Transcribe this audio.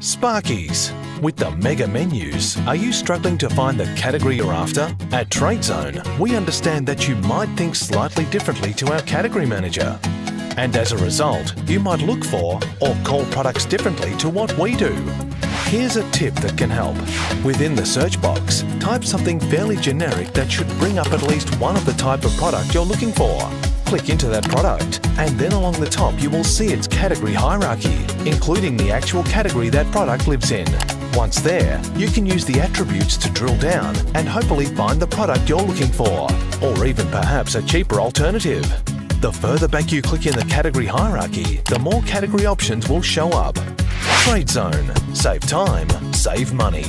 Sparkies. With the mega menus, are you struggling to find the category you're after? At TradeZone, we understand that you might think slightly differently to our category manager. And as a result, you might look for or call products differently to what we do. Here's a tip that can help. Within the search box, type something fairly generic that should bring up at least one of the type of product you're looking for. Click into that product, and then along the top you will see its category hierarchy, including the actual category that product lives in. Once there, you can use the attributes to drill down and hopefully find the product you're looking for, or even perhaps a cheaper alternative. The further back you click in the category hierarchy, the more category options will show up. TradeZone. Save time, save money.